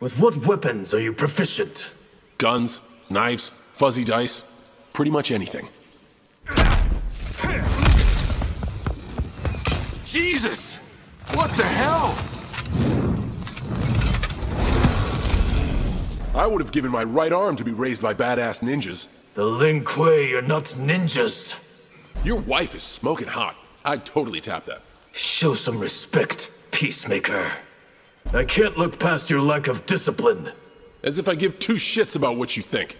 With what weapons are you proficient? Guns, knives, fuzzy dice, pretty much anything. Jesus! What the hell? I would have given my right arm to be raised by badass ninjas. The Lin Kuei are not ninjas. Your wife is smoking hot. I'd totally tap that. Show some respect, Peacemaker. I can't look past your lack of discipline. As if I give two shits about what you think.